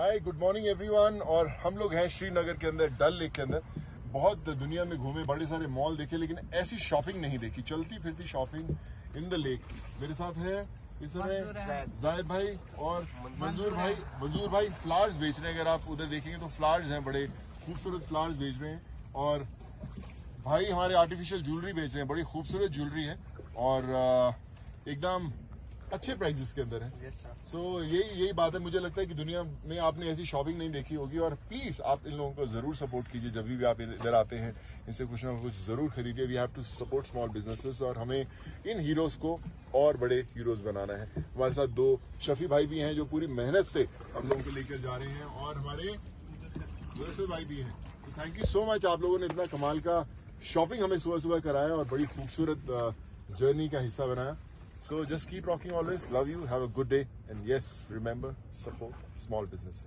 Hi good morning everyone और हम लोग हैं श्रीनगर के अंदर डल लेक के अंदर। बहुत दुनिया में घूमे बड़े सारे मॉल देखे लेकिन ऐसी शॉपिंग नहीं देखी। चलती फिरती शॉपिंग इन द लेक मेरे साथ है इस समय जायद भाई और मंजूर भाई। मंजूर भाई फ्लावर्स बेच रहे हैं। अगर आप उधर देखेंगे तो फ्लावर्स हैं बड़े खूबसूरत फ्लावर्स बेच रहे हैं। और भाई हमारे आर्टिफिशियल ज्वेलरी बेच रहे हैं बड़ी खूबसूरत ज्वेलरी है। और एकदम अच्छे प्राइजेस के अंदर है। सो यही यही बात है मुझे लगता है कि दुनिया में आपने ऐसी शॉपिंग नहीं देखी होगी और प्लीज़ आप इन लोगों को ज़रूर सपोर्ट कीजिए। जब भी आप इधर आते हैं इनसे कुछ ना कुछ ज़रूर खरीदिए। We have to support small businesses और हमें इन हीरोज को और बड़े हीरोज बनाना है। हमारे साथ दो शफी भाई भी हैं जो पूरी मेहनत से हम लोगों को लेकर जा रहे हैं और हमारे मुदस्सिर भाई भी हैं। तो थैंक यू सो मच आप लोगों ने इतना कमाल का शॉपिंग हमें सुबह सुबह कराया और बड़ी खूबसूरत जर्नी का हिस्सा बनाया। So just keep rocking always. Love you. Have a good day. And yes, remember, support small businesses.